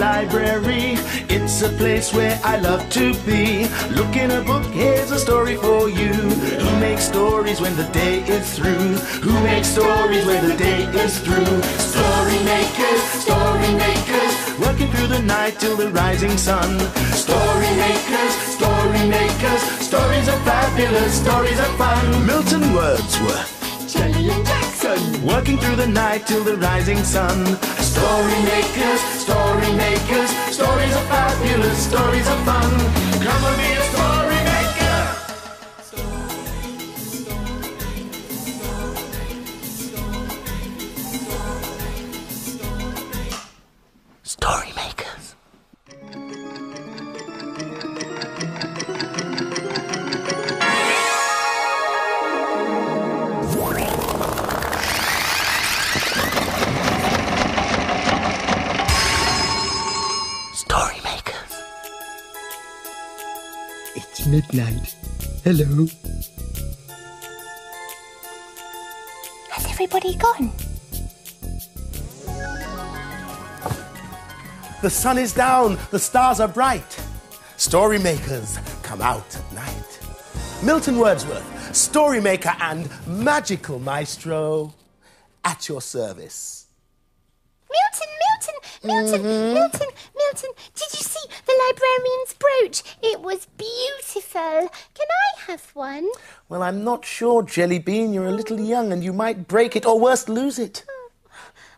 library. It's a place where I love to be. Look in a book, here's a story for you. Who makes stories when the day is through? Who makes stories when the day is through? Story makers, story makers, working through the night till the rising sun. Story makers, story makers, stories are fabulous, stories are fun. Milton Wordsworth. Jelly and Jackson. Working through the night till the rising sun. Story makers, story makers, stories are fabulous, stories are fun. Come and be a story Hello. Has everybody gone? The sun is down, the stars are bright. Story makers come out at night. Milton Wordsworth, story maker and magical maestro, at your service. Milton, Milton, Milton, mm-hmm. Milton, Milton. Did you see the librarian's brooch? It was beautiful. Can I have one? Well, I'm not sure, Jelly Bean. You're a little young and you might break it or worse, lose it. Oh,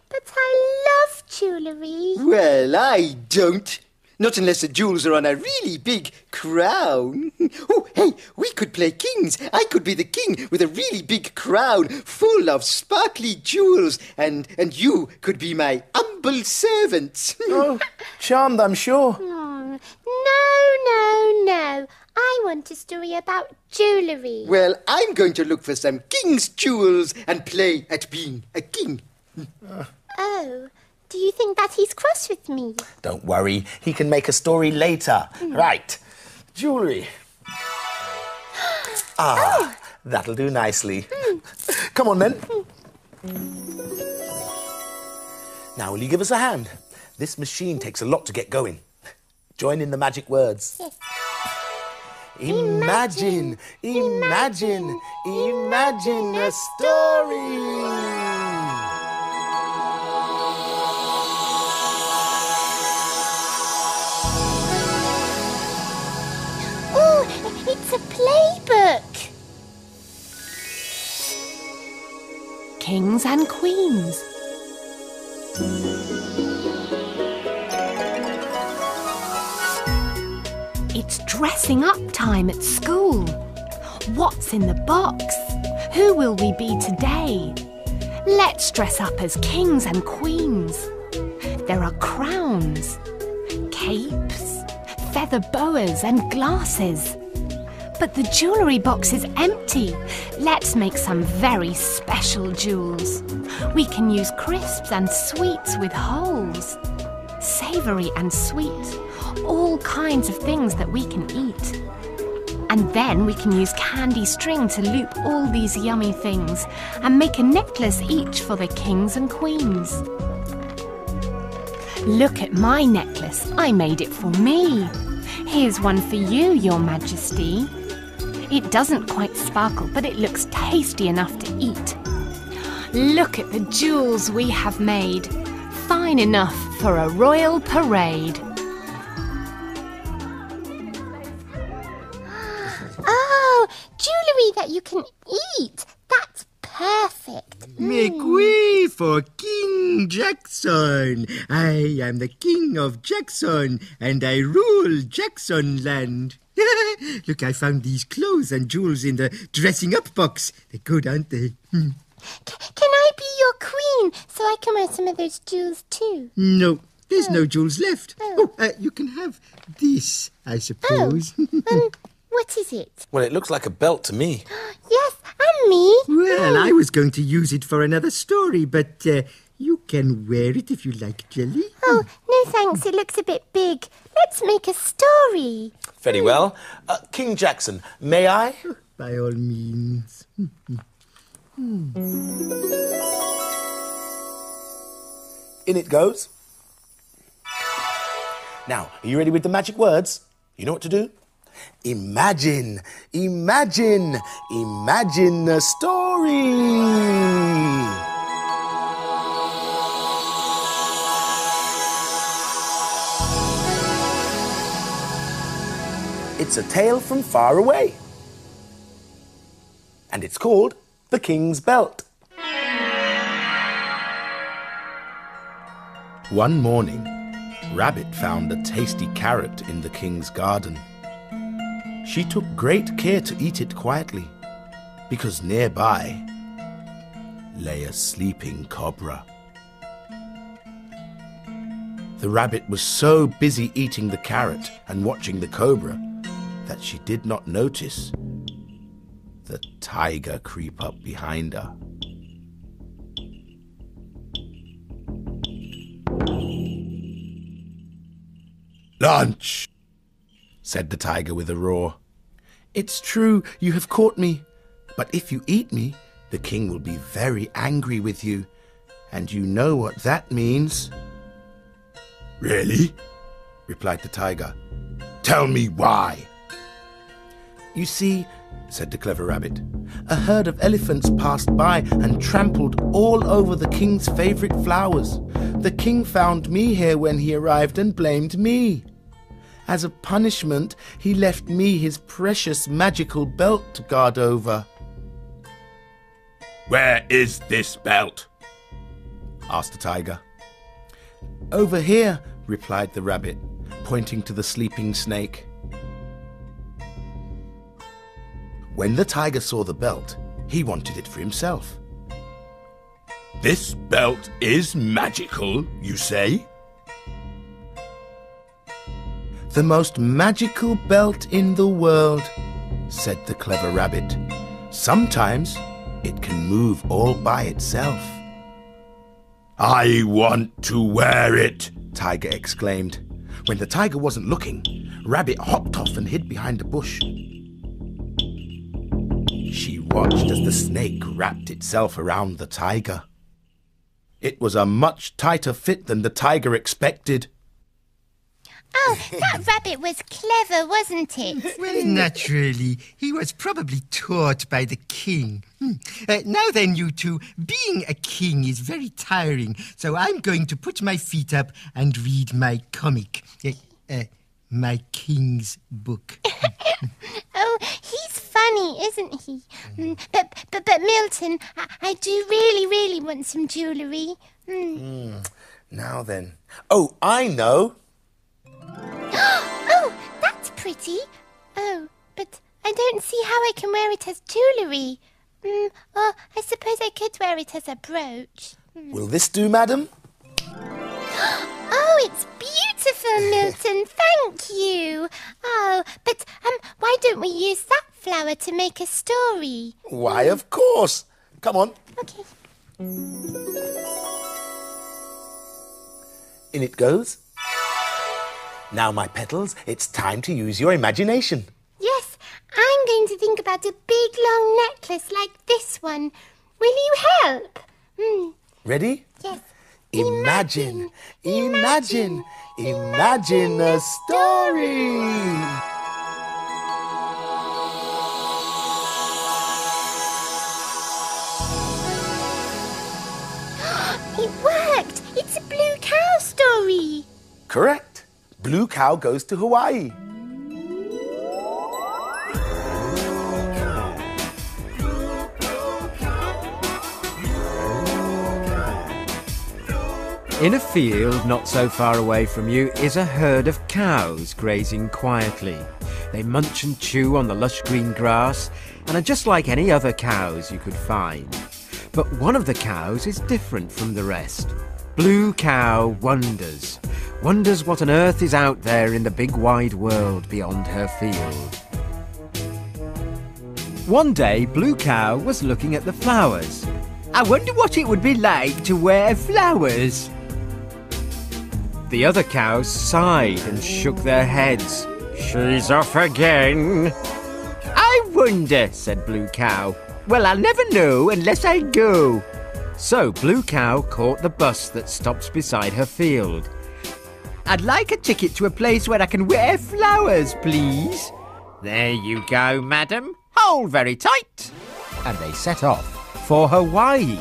but I love jewellery. Well, I don't. Not unless the jewels are on a really big crown. Oh, hey, we could play kings. I could be the king with a really big crown full of sparkly jewels, and and you could be my humble servant. Oh, charmed, I'm sure. Oh, Oh, no, no, no. I want a story about jewellery. well, I'm going to look for some king's jewels and play at being a king. Oh, do you think that he's cross with me? Don't worry, he can make a story later. Hmm. Right, jewellery. Ah, oh. that'll do nicely. Hmm. Come on then. Hmm. Now, will you give us a hand? This machine takes a lot to get going. Join in the magic words. Imagine, imagine, imagine a story. Oh, it's a playbook. Kings and queens. Dressing up time at school. What's in the box? Who will we be today? Let's dress up as kings and queens. There are crowns, capes, feather boas, and glasses. But the jewellery box is empty. Let's make some very special jewels. We can use crisps and sweets with holes. Savoury and sweet. All kinds of things that we can eat. And then we can use candy string to loop all these yummy things and make a necklace each for the kings and queens. Look at my necklace. I made it for me. Here's one for you, Your Majesty. It doesn't quite sparkle, but it looks tasty enough to eat. Look at the jewels we have made. Fine enough for a royal parade. For King Jackson. I am the King of Jackson, and I rule Jacksonland. Look, I found these clothes and jewels in the dressing up box. They're good, aren't they? Hmm. C- can I be your queen so I can wear some of those jewels too? No, there's no jewels left. Oh, uh, you can have this, I suppose. Um, what is it? Well, it looks like a belt to me. Yes, and me. well, I was going to use it for another story, but uh, you can wear it if you like, Jelly. Oh, no thanks. It looks a bit big. Let's make a story. Very well. Uh, King Jackson, may I? By all means. In it goes. Now, are you ready with the magic words? You know what to do? Imagine, imagine, imagine a story. It's a tale from far away. And it's called The King's Belt. One morning, Rabbit found a tasty carrot in the king's garden. She took great care to eat it quietly, because nearby lay a sleeping cobra. The rabbit was so busy eating the carrot and watching the cobra that she did not notice the tiger creep up behind her. Lunch, said the tiger with a roar. It's true, you have caught me, but if you eat me, the king will be very angry with you, and you know what that means. Really? replied the tiger. Tell me why. You see, said the clever rabbit, a herd of elephants passed by and trampled all over the king's favorite flowers. The king found me here when he arrived and blamed me. As a punishment, he left me his precious magical belt to guard over. Where is this belt? asked the tiger. Over here, replied the rabbit, pointing to the sleeping snake. When the tiger saw the belt, he wanted it for himself. This belt is magical, you say? The most magical belt in the world, said the clever rabbit. Sometimes it can move all by itself. I want to wear it, Tiger exclaimed. When the tiger wasn't looking, Rabbit hopped off and hid behind a bush. She watched as the snake wrapped itself around the tiger. It was a much tighter fit than the tiger expected. Oh, that rabbit was clever, wasn't it? Well, naturally. He was probably taught by the king. Hmm. Uh, now then, you two, being a king is very tiring, so I'm going to put my feet up and read my comic. Uh, uh, my king's book. oh, he's funny, isn't he? Mm, but, but, but Milton, I, I do really, really want some jewellery. Mm. Mm. Now then. Oh, I know. oh, that's pretty. Oh, but I don't see how I can wear it as jewellery. Mm, or I suppose I could wear it as a brooch. Mm. Will this do, madam? Oh, it's beautiful, Milton. Thank you. Oh, but um, why don't we use that flower to make a story? Why, of course. Come on. Okay. In it goes. Now, my petals, it's time to use your imagination. Yes, I'm going to think about a big long necklace like this one. Will you help? Mm. Ready? Yes. Imagine, imagine, imagine a story. It worked! It's a blue cow story. Correct. Blue cow goes to Hawaii. In a field not so far away from you is a herd of cows grazing quietly. They munch and chew on the lush green grass and are just like any other cows you could find. But one of the cows is different from the rest. Blue Cow wonders, wonders what on earth is out there in the big wide world beyond her field. One day, Blue Cow was looking at the flowers. I wonder what it would be like to wear flowers. The other cows sighed and shook their heads. She's off again. I wonder, said Blue Cow. Well, I'll never know unless I go. So Blue Cow caught the bus that stops beside her field. I'd like a ticket to a place where I can wear flowers, please. There you go, madam. Hold very tight. And they set off for Hawaii.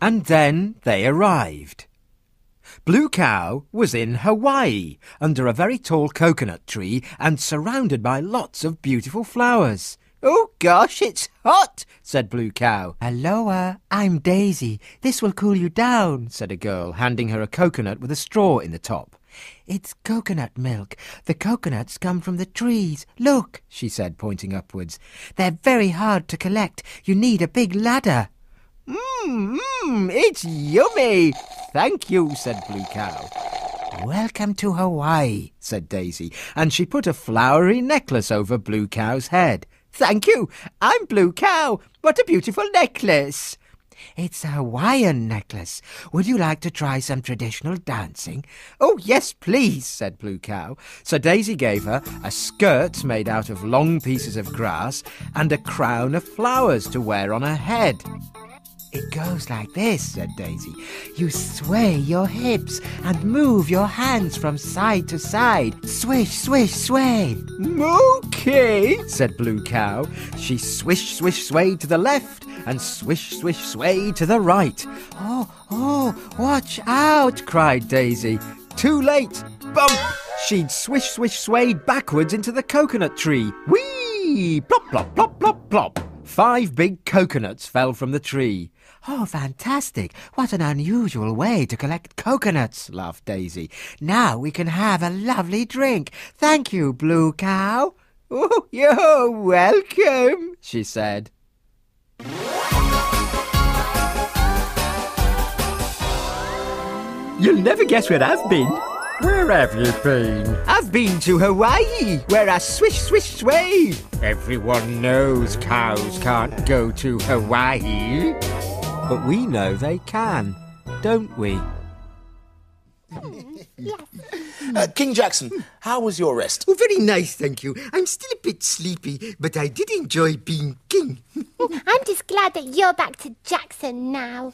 And then they arrived. Blue Cow was in Hawaii, under a very tall coconut tree and surrounded by lots of beautiful flowers. Oh gosh, it's hot, said Blue Cow. Aloha, I'm Daisy. This will cool you down, said a girl, handing her a coconut with a straw in the top. It's coconut milk. The coconuts come from the trees. Look, she said, pointing upwards. They're very hard to collect. You need a big ladder. Mmm, mmm, it's yummy. Thank you, said Blue Cow. Welcome to Hawaii, said Daisy, and she put a flowery necklace over Blue Cow's head. Thank you. I'm Blue Cow. What a beautiful necklace. It's a Hawaiian necklace. Would you like to try some traditional dancing? Oh, yes, please, said Blue Cow. So Daisy gave her a skirt made out of long pieces of grass and a crown of flowers to wear on her head. It goes like this, said Daisy. You sway your hips and move your hands from side to side. Swish, swish, sway. Okay, said Blue Cow. She swish, swish, swayed to the left and swish, swish, sway to the right. Oh, oh, watch out, cried Daisy. Too late. Bump! She'd swish, swish, swayed backwards into the coconut tree. Whee! Plop, plop, plop, plop, plop. Five big coconuts fell from the tree. Oh, fantastic! What an unusual way to collect coconuts, laughed Daisy. Now we can have a lovely drink. Thank you, Blue Cow. Oh, you're welcome, she said. You'll never guess where I've been. Where have you been? I've been to Hawaii, where I swish, swish, sway. Everyone knows cows can't go to Hawaii. But we know they can, don't we? Uh, King Jackson, how was your rest? Oh, very nice, thank you. I'm still a bit sleepy, but I did enjoy being king. I'm just glad that you're back to Jackson now.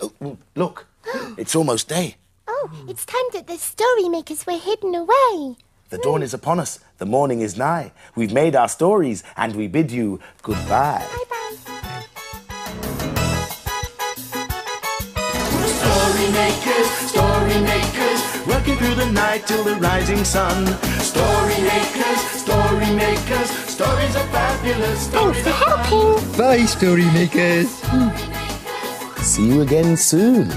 Oh, look, it's almost day. oh, it's time that the story makers were hidden away. The dawn is upon us. The morning is nigh. We've made our stories, and we bid you goodbye. Bye bye. Story makers, story makers, working through the night till the rising sun. Story makers, story makers, stories are fabulous. Thanks Stories for are fun. helping. Bye, story makers. See you again soon.